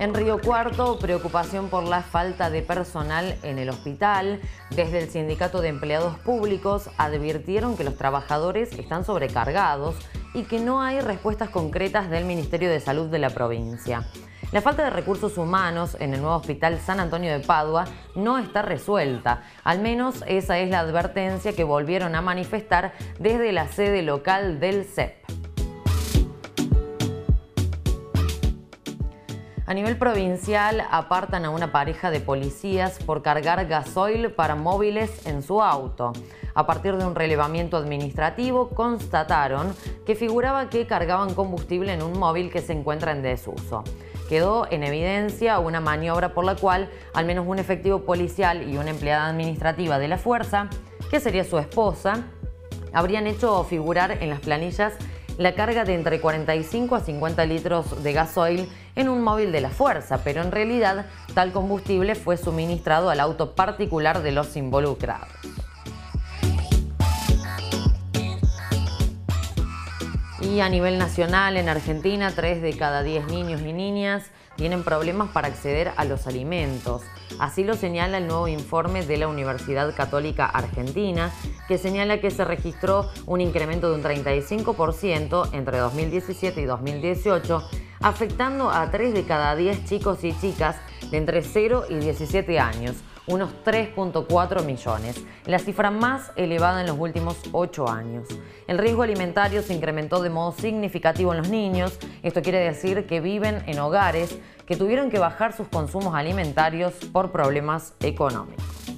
En Río Cuarto, preocupación por la falta de personal en el hospital. Desde el Sindicato de Empleados Públicos advirtieron que los trabajadores están sobrecargados y que no hay respuestas concretas del Ministerio de Salud de la provincia. La falta de recursos humanos en el nuevo Hospital San Antonio de Padua no está resuelta. Al menos esa es la advertencia que volvieron a manifestar desde la sede local del CEP. A nivel provincial apartan a una pareja de policías por cargar gasoil para móviles en su auto. A partir de un relevamiento administrativo constataron que figuraba que cargaban combustible en un móvil que se encuentra en desuso. Quedó en evidencia una maniobra por la cual al menos un efectivo policial y una empleada administrativa de la fuerza, que sería su esposa, habrían hecho figurar en las planillas la carga de entre 45 a 50 litros de gasoil en un móvil de la fuerza, pero en realidad tal combustible fue suministrado al auto particular de los involucrados. Y a nivel nacional, en Argentina, 3 de cada 10 niños y niñas tienen problemas para acceder a los alimentos. Así lo señala el nuevo informe de la Universidad Católica Argentina, que señala que se registró un incremento de un 35% entre 2017 y 2018, afectando a 3 de cada 10 chicos y chicas de entre 0 y 17 años, unos 3.4 millones, la cifra más elevada en los últimos 8 años. El riesgo alimentario se incrementó de modo significativo en los niños, esto quiere decir que viven en hogares que tuvieron que bajar sus consumos alimentarios por problemas económicos.